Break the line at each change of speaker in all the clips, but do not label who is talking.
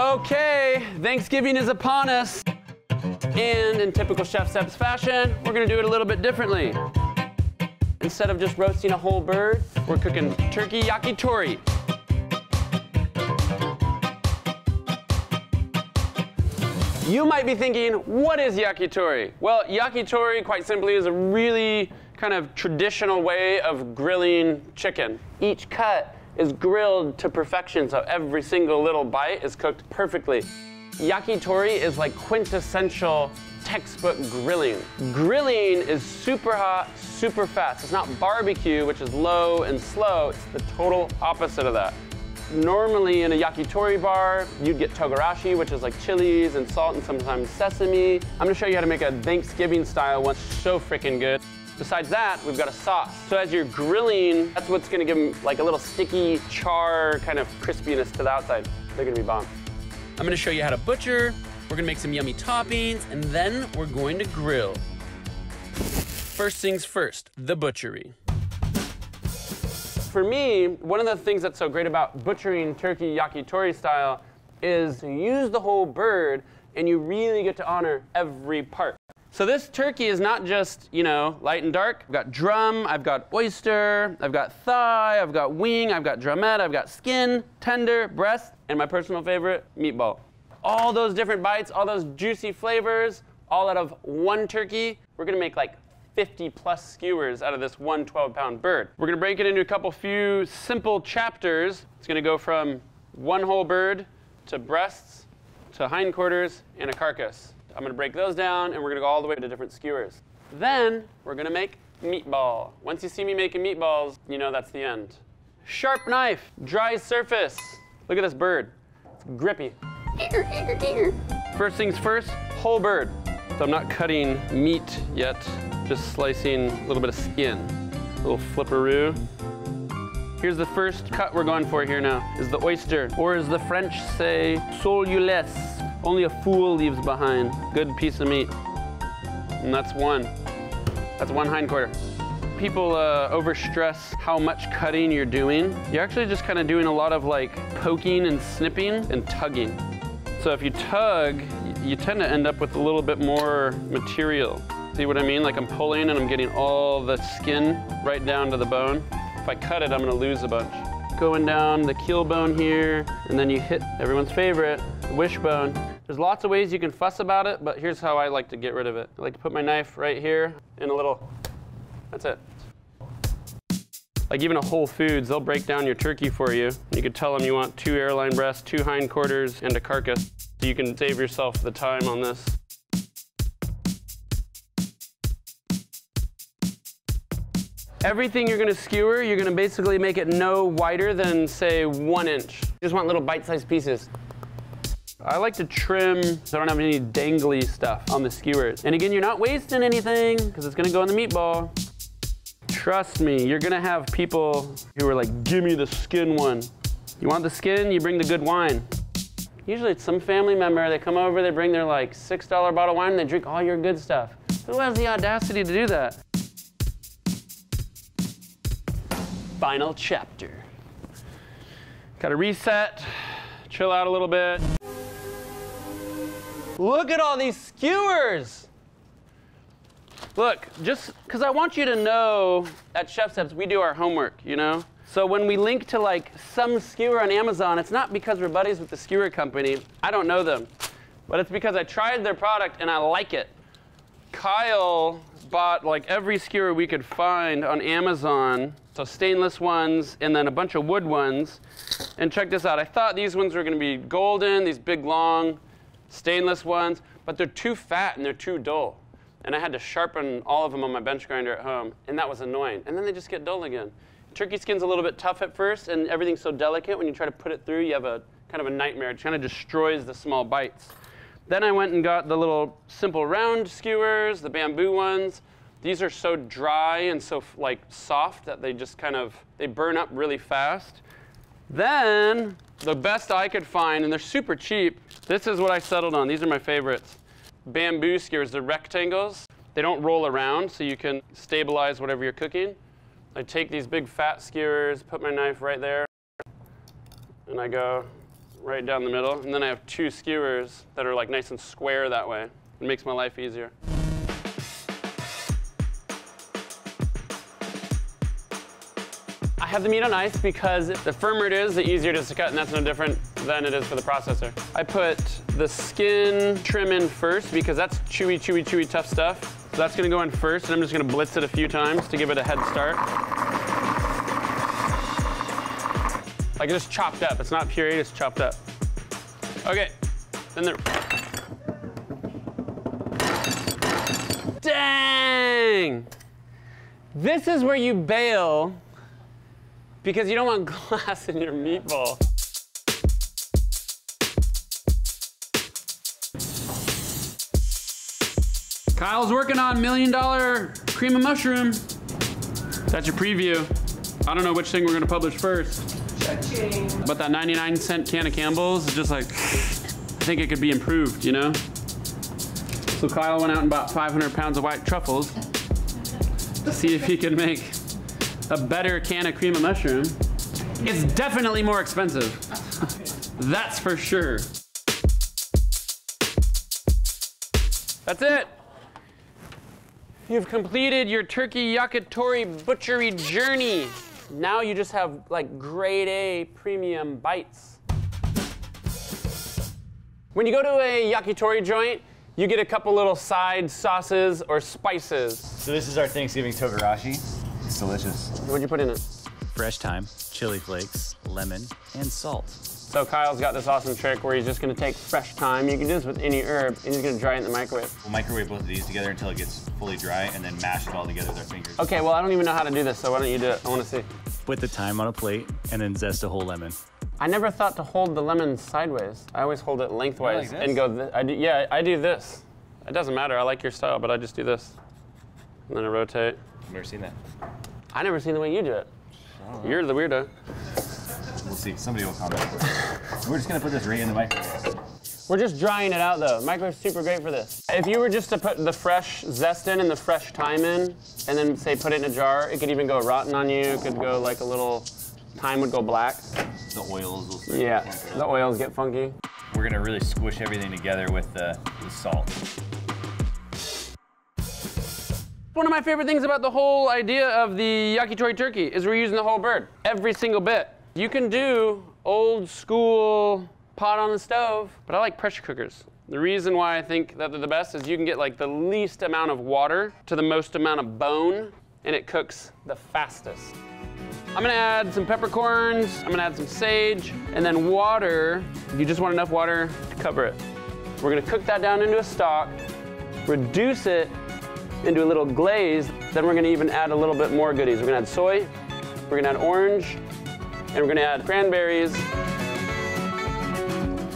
Okay, Thanksgiving is upon us. And in typical ChefSteps fashion, we're gonna do it a little bit differently. Instead of just roasting a whole bird, we're cooking turkey yakitori. You might be thinking, what is yakitori? Well, yakitori, quite simply, is a really kind of traditional way of grilling chicken. Each cut is grilled to perfection, so every single little bite is cooked perfectly. Yakitori is like quintessential textbook grilling. Grilling is super hot, super fast. It's not barbecue, which is low and slow. It's the total opposite of that. Normally in a yakitori bar, you'd get togarashi, which is like chilies and salt and sometimes sesame. I'm gonna show you how to make a Thanksgiving style one so freaking good. Besides that, we've got a sauce. So as you're grilling, that's what's gonna give them like a little sticky char kind of crispiness to the outside. They're gonna be bomb. I'm gonna show you how to butcher. We're gonna make some yummy toppings, and then we're going to grill. First things first, the butchery. For me, one of the things that's so great about butchering turkey yakitori style is you use the whole bird and you really get to honor every part. So this turkey is not just, you know, light and dark. I've got drum, I've got oyster, I've got thigh, I've got wing, I've got drumette, I've got skin, tender, breast, and my personal favorite, meatball. All those different bites, all those juicy flavors, all out of one turkey. We're gonna make like 50 plus skewers out of this one 12 pound bird. We're gonna break it into a couple few simple chapters. It's gonna go from one whole bird to breasts to hindquarters and a carcass. I'm gonna break those down and we're gonna go all the way to different skewers. Then we're gonna make meatball. Once you see me making meatballs, you know that's the end. Sharp knife, dry surface. Look at this bird, it's grippy. First things first, whole bird. So I'm not cutting meat yet, just slicing a little bit of skin. A little flipperoo. Here's the first cut we're going for here now, is the oyster, or as the French say, "sot-l'y-laisse." Only a fool leaves behind. Good piece of meat. And that's one. That's one hindquarter. People uh, overstress how much cutting you're doing. You're actually just kind of doing a lot of like poking and snipping and tugging. So if you tug, you tend to end up with a little bit more material. See what I mean? Like I'm pulling and I'm getting all the skin right down to the bone. If I cut it, I'm gonna lose a bunch. Going down the keel bone here, and then you hit everyone's favorite, the wishbone. There's lots of ways you can fuss about it, but here's how I like to get rid of it. I like to put my knife right here in a little, that's it. Like even a Whole Foods, they'll break down your turkey for you. You could tell them you want two airline breasts, two hindquarters, and a carcass. So you can save yourself the time on this. Everything you're gonna skewer, you're gonna basically make it no wider than, say, one inch. You just want little bite-sized pieces. I like to trim so I don't have any dangly stuff on the skewers. And again, you're not wasting anything because it's gonna go in the meatball. Trust me, you're gonna have people who are like, give me the skin one. You want the skin, you bring the good wine. Usually it's some family member, they come over, they bring their like $6 bottle of wine and they drink all your good stuff. Who has the audacity to do that? Final chapter. Gotta reset, chill out a little bit. Look at all these skewers. Look, just because I want you to know at ChefSteps, we do our homework, you know? So when we link to like some skewer on Amazon, it's not because we're buddies with the skewer company. I don't know them. But it's because I tried their product and I like it. Kyle bought like every skewer we could find on Amazon. So stainless ones and then a bunch of wood ones. And check this out. I thought these ones were going to be golden, these big long stainless ones, but they're too fat and they're too dull. And I had to sharpen all of them on my bench grinder at home, and that was annoying. And then they just get dull again. Turkey skin's a little bit tough at first, and everything's so delicate. When you try to put it through, you have a kind of a nightmare. It kind of destroys the small bites. Then I went and got the little simple round skewers, the bamboo ones. These are so dry and so like soft that they just kind of they burn up really fast. Then the best I could find, and they're super cheap. This is what I settled on. These are my favorites. Bamboo skewers, the rectangles. They don't roll around, so you can stabilize whatever you're cooking. I take these big fat skewers, put my knife right there, and I go right down the middle. And then I have two skewers that are like nice and square that way. It makes my life easier. Have the meat on ice because the firmer it is, the easier it is to cut, and that's no different than it is for the processor. I put the skin trim in first because that's chewy, chewy, chewy, tough stuff. So that's gonna go in first, and I'm just gonna blitz it a few times to give it a head start. Like just chopped up. It's not pureed, it's chopped up. Okay, then the. Dang! This is where you bail because you don't want glass in your meatball. Kyle's working on million dollar cream of mushroom. That's your preview. I don't know which thing we're gonna publish first. But that 99 cent can of Campbell's is just like, I think it could be improved, you know? So Kyle went out and bought 500 pounds of white truffles to see if he could make a better can of cream of mushroom. It's definitely more expensive. That's for sure. That's it. You've completed your turkey yakitori butchery journey. Now you just have like grade A premium bites. When you go to a yakitori joint, you get a couple little side sauces or spices.
So this is our Thanksgiving togarashi. It's delicious.
What'd you put in it?
Fresh thyme, chili flakes, lemon, and salt.
So Kyle's got this awesome trick where he's just gonna take fresh thyme. You can do this with any herb, and he's gonna dry it in the microwave.
We'll microwave both of these together until it gets fully dry, and then mash it all together with our fingers.
Okay, well I don't even know how to do this, so why don't you do it? I wanna see.
Put the thyme on a plate, and then zest a whole lemon.
I never thought to hold the lemon sideways. I always hold it lengthwise
like
and go. Th- I do, yeah, I do this. It doesn't matter. I like your style, but I just do this, and then I rotate.
I've never seen that.
I never seen the way you do it. You're the weirdo.
We'll see. Somebody will comment. We're just gonna put this right in the microwave.
We're just drying it out though. Microwave's super great for this. If you were just to put the fresh zest in and the fresh thyme in, and then say put it in a jar, it could even go rotten on you. It could go like a little, thyme would go black.
The oils
Yeah,
to funk it
the oils get funky.
We're gonna really squish everything together with the, the salt.
One of my favorite things about the whole idea of the yakitori turkey is we're using the whole bird, every single bit. You can do old school pot on the stove, but I like pressure cookers. The reason why I think that they're the best is you can get like the least amount of water to the most amount of bone, and it cooks the fastest. I'm gonna add some peppercorns, I'm gonna add some sage, and then water. You just want enough water to cover it. We're gonna cook that down into a stock, reduce it into a little glaze. Then we're gonna even add a little bit more goodies. We're gonna add soy, we're gonna add orange, and we're gonna add cranberries.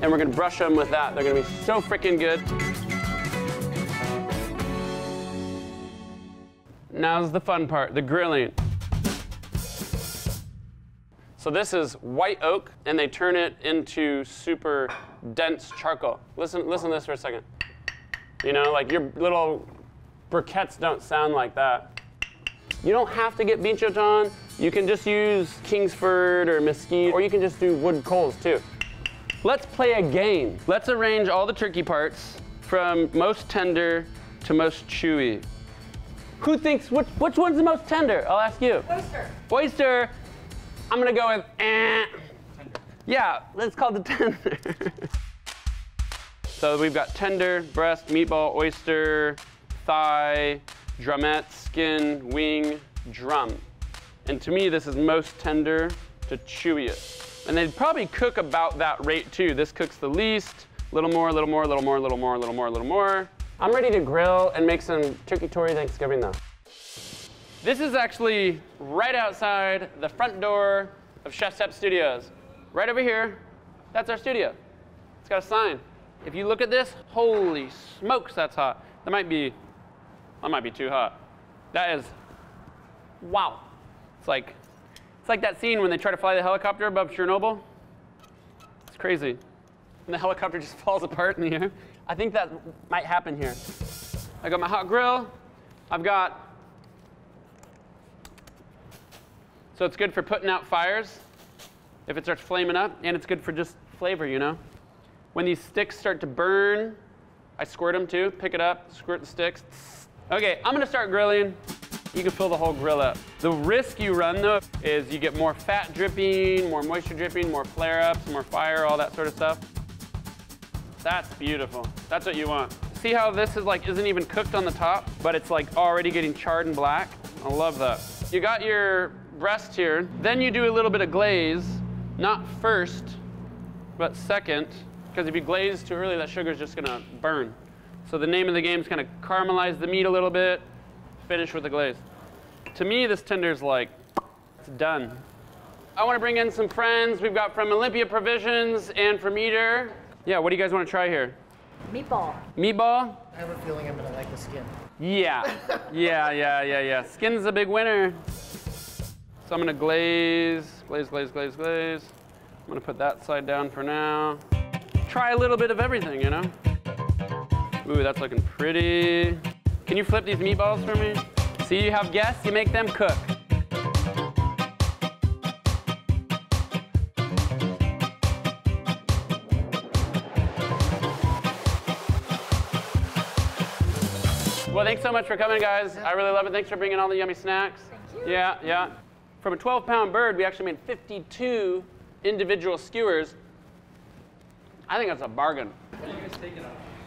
And we're gonna brush them with that. They're gonna be so freaking good. Now's the fun part, the grilling. So this is white oak, and they turn it into super dense charcoal. Listen, listen to this for a second. You know, like your little briquettes don't sound like that. You don't have to get Binchotan. You can just use Kingsford or Mesquite, or you can just do wood coals too. Let's play a game. Let's arrange all the turkey parts from most tender to most chewy. Who thinks, which, which one's the most tender? I'll ask you.
Oyster.
Oyster. I'm gonna go with eh. Yeah, let's call it tender. so we've got tender, breast, meatball, oyster, thigh, drumette, skin, wing, drum. And to me, this is most tender to chewiest. And they'd probably cook about that rate too. This cooks the least, little more, a little more, little more, a little more, a little more, a little more. I'm ready to grill and make some turkey tori Thanksgiving though. This is actually right outside the front door of Chef Step Studios. Right over here, that's our studio. It's got a sign. If you look at this, holy smokes, that's hot. That might be, that might be too hot. That is, wow. It's like, it's like that scene when they try to fly the helicopter above Chernobyl. It's crazy. And the helicopter just falls apart in the air. I think that might happen here. I got my hot grill. I've got So it's good for putting out fires. if it starts flaming up, and it's good for just flavor, you know? When these sticks start to burn, I squirt them too. Pick it up, squirt the sticks. Okay, I'm gonna start grilling. You can fill the whole grill up. The risk you run though is you get more fat dripping, more moisture dripping, more flare-ups, more fire, all that sort of stuff. That's beautiful. That's what you want. See how this is like isn't even cooked on the top, but it's like already getting charred and black? I love that. You got your breast here. Then you do a little bit of glaze, not first, but second, because if you glaze too early, that sugar's just gonna burn. So the name of the game is kind of caramelize the meat a little bit, finish with the glaze. To me, this tender's like, it's done. I want to bring in some friends. We've got from Olympia Provisions and from Eater. Yeah, what do you guys want to try here?
Meatball.
Meatball?
I have a feeling I'm gonna like the skin.
Yeah. yeah, yeah, yeah, yeah. Skin's a big winner. So I'm gonna glaze, glaze, glaze, glaze, glaze. I'm gonna put that side down for now. Try a little bit of everything, you know? Ooh, that's looking pretty. Can you flip these meatballs for me? See, you have guests, you make them cook. Well, thanks so much for coming, guys. I really love it. Thanks for bringing all the yummy snacks.
Thank you.
Yeah, yeah. From a 12 pound bird, we actually made 52 individual skewers. I think that's a bargain.
Sorry,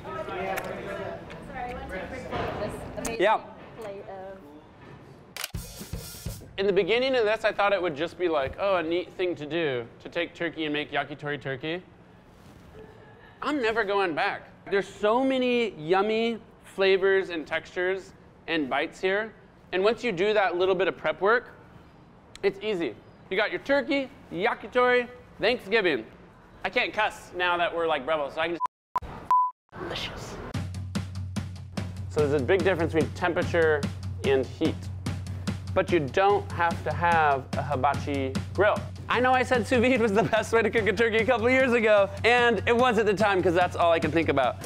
I want to take this amazing
Yeah.
plate of um,
In the beginning of this, I thought it would just be like, oh, a neat thing to do to take turkey and make yakitori turkey. I'm never going back. There's so many yummy flavors and textures and bites here. And once you do that little bit of prep work, it's easy. You got your turkey, yakitori, Thanksgiving. I can't cuss now that we're like Breville, so I can just delicious. So there's a big difference between temperature and heat. But you don't have to have a hibachi grill. I know I said sous vide was the best way to cook a turkey a couple years ago, and it was at the time because that's all I could think about.